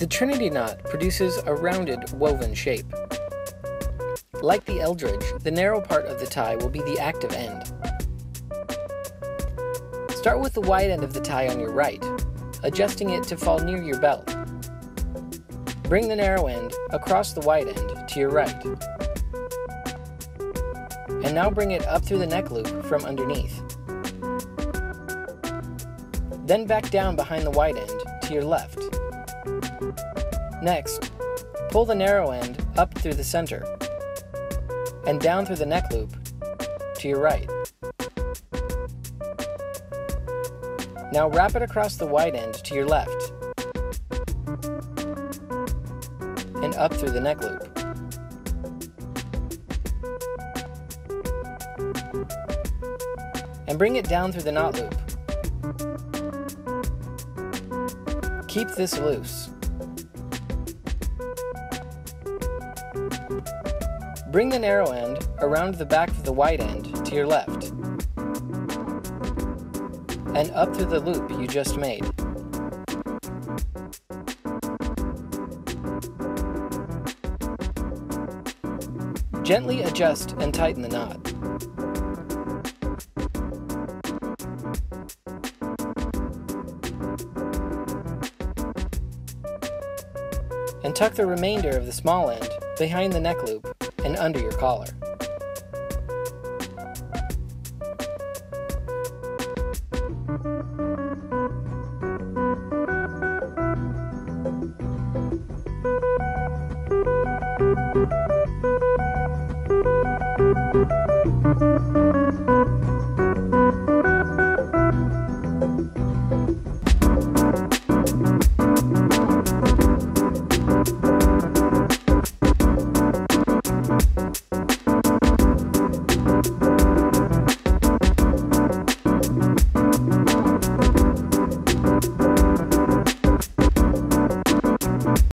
The Trinity knot produces a rounded woven shape. Like the Eldredge, the narrow part of the tie will be the active end. Start with the wide end of the tie on your right, adjusting it to fall near your belt. Bring the narrow end across the wide end to your right. And now bring it up through the neck loop from underneath. Then back down behind the wide end to your left. Next, pull the narrow end up through the center and down through the neck loop to your right. Now wrap it across the wide end to your left and up through the neck loop. And bring it down through the knot loop. Keep this loose. Bring the narrow end around the back of the wide end to your left and up through the loop you just made. Gently adjust and tighten the knot. And tuck the remainder of the small end behind the neck loop and under your collar.